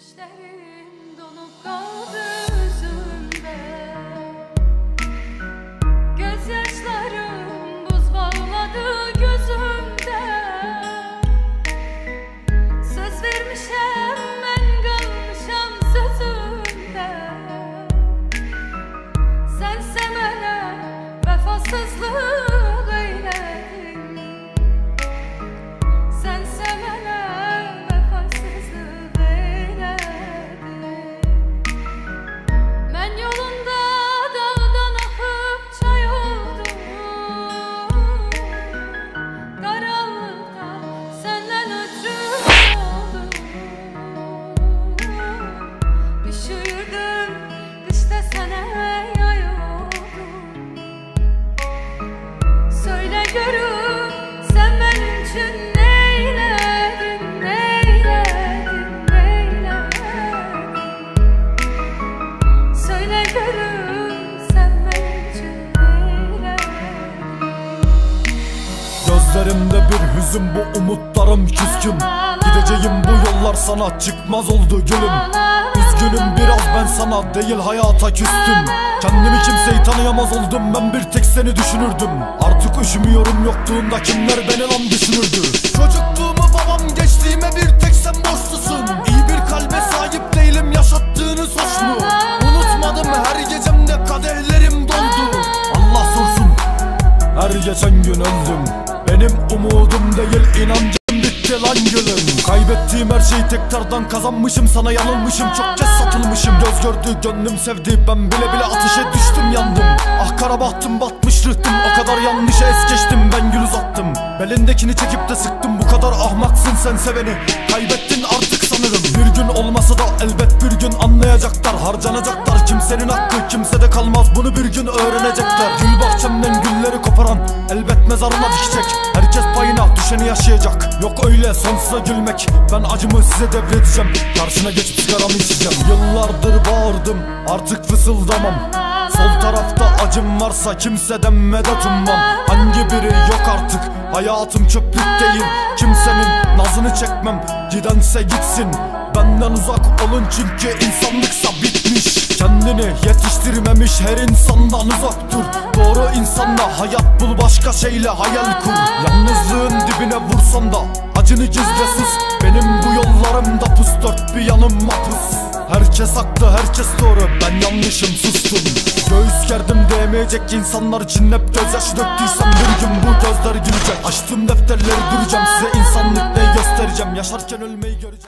Düşlerim donup kaldı yüzümde. Gözyaşlarım buz bağladı gözümde. Söz vermişem ben kalmışam sözümde. Sense mənə vəfasızlıq Görüm sen benim için neyledin, neyledin, neyledin Söyle görüm sen benim için neyledin Gözlerimde bir hüzün bu umutlarım küskün. Gideceğim bu yollar sana çıkmaz oldu gülüm. Üzgünüm biraz ben sana değil hayata küstüm Kendimi kimseyi tanıyamaz oldum. Ben bir tek seni düşünürdüm. Artık üşümüyorum yokluğunda kimler beni lan düşünürdü. Çocukluğumu babam geçtiğime bir tek sen borçlusun. İyi bir kalbe sahip değilim yaşattığınız hoş mu? Unutmadım her gecemde kadehlerim doldu. Allah sorsun her geçen gün öldüm. Benim umudum değil inancım bitti lan gülüm. Kaybettiğim her şeyi tekrardan kazanmışım. Sana yanılmışım. Çok kez satılmışım. Göz gördü gönlüm sevdi. Ben bile bile ateşe düştüm yandım. Ah kara bahtım batmış rıhtım. O kadar yanlışa es geçtim. Ben gül uzattım. Belindekini çekip de sıktım. Bu kadar ahmaksın sen seveni. Kaybettin artık sanırım. Bir gün olmasa da elbet bir gün anlayacaklar. Harcanacaklar. Kimsenin hakkı kimsede kalmaz. Bunu bir gün öğrenecekler. Gül bahçemden gülleri koparan elbet mezarına dikecek Herkes düşeni yaşayacak. Yok öyle sonsuza gülmek. Ben acımı size devredeceğim. Karşına geçip sigaramı içeceğim. Yıllardır bağırdım artık fısıldamam. Sol tarafta acım varsa kimseden medet ummam. Hangi biri yok artık? Hayatım çöplük değil. Kimsenin nazını çekmem. Gidense gitsin. Benden uzak olun çünkü insanlıksa bitmiş. Kendini yetiştirmemiş her insandan uzak insanla hayat bul başka şeyle hayal kur. Yalnızlığın dibine vursan da acını gizle sus. Benim bu yollarımda pus dört bir yanım mapus Herkes haklı herkes doğru ben yanlışım sustum. Göğüs gerdim değmeyecek insanlar için hep gözyaşı döktüysem Bir gün bu gözler gülecek Açtım defterleri duracağım size insanlık ne göstereceğim. Yaşarken ölmeyi göreceğim